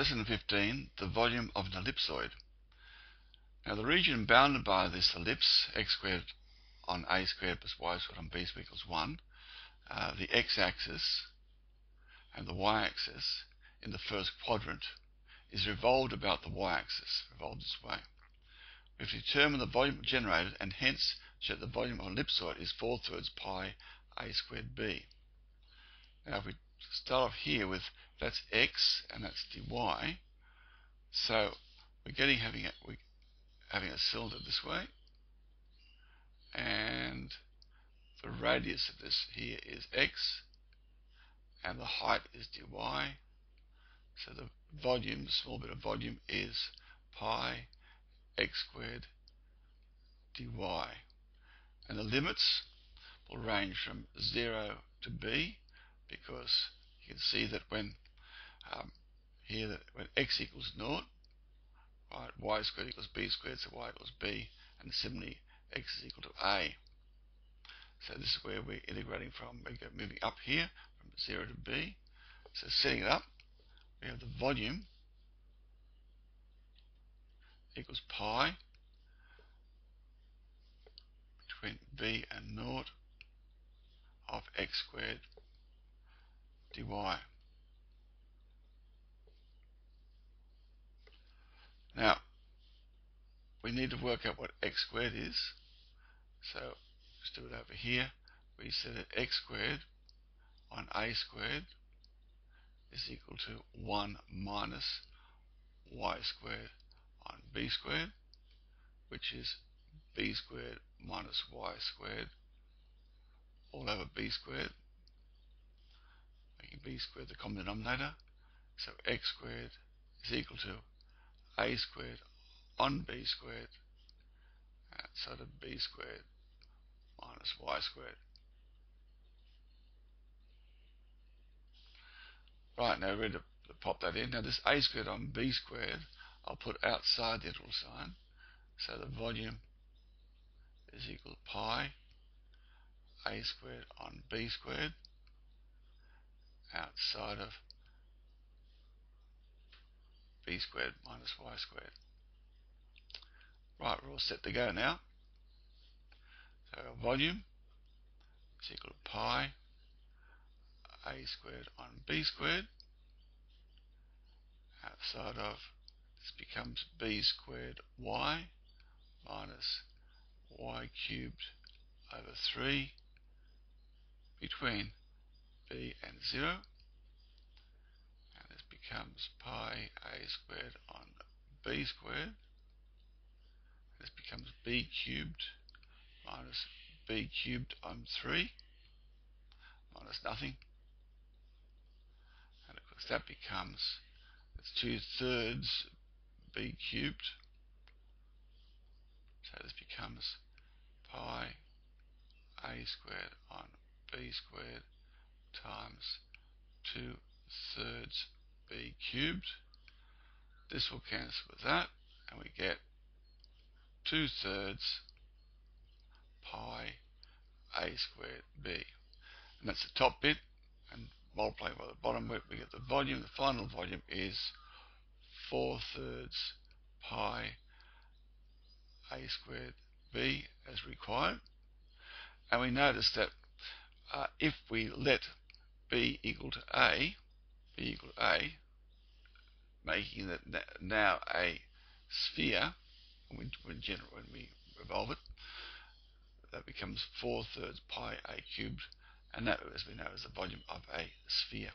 Lesson 15, the volume of an ellipsoid. Now the region bounded by this ellipse, x squared on a squared plus y squared on b squared equals 1, uh, the x-axis and the y-axis in the first quadrant is revolved about the y-axis, revolved this way. We've determined the volume generated and hence show that the volume of an ellipsoid is 4 thirds pi a squared b. Now if we start off here with that's x and that's dy. So we're getting having a, we having a cylinder this way, and the radius of this here is x, and the height is dy. So the volume, the small bit of volume, is pi x squared dy. And the limits will range from 0 to b because you can see that when um, here that when x equals naught, right, y squared equals b squared, so y equals b, and similarly x is equal to a. So this is where we're integrating from. We're moving up here from 0 to b. So setting it up, we have the volume equals pi between b and naught of x squared dy. Now, we need to work out what x squared is. So, let's do it over here. We said that x squared on a squared is equal to 1 minus y squared on b squared, which is b squared minus y squared all over b squared, making b squared the common denominator. So x squared is equal to a squared on b squared So the b squared minus y squared. Right, now we're ready to pop that in. Now this a squared on b squared, I'll put outside the integral sign. So the volume is equal to pi a squared on b squared outside of b squared minus y squared. Right, we're all set to go now. So our volume is equal to pi a squared on b squared outside of this becomes b squared y minus y cubed over 3 between b and this becomes pi a squared on b squared. This becomes b cubed minus b cubed on 3 minus nothing. And of course that becomes, it's 2 thirds b cubed. So this becomes pi a squared on b squared times 2 thirds b cubed. This will cancel with that, and we get 2 thirds pi a squared b. And that's the top bit, and multiplying by the bottom bit, we get the volume. The final volume is 4 thirds pi a squared b as required. And we notice that uh, if we let b equal to a, b equal to a, making that now a sphere, when we, when we revolve it, that becomes 4 thirds pi a cubed, and that, as we know, is the volume of a sphere.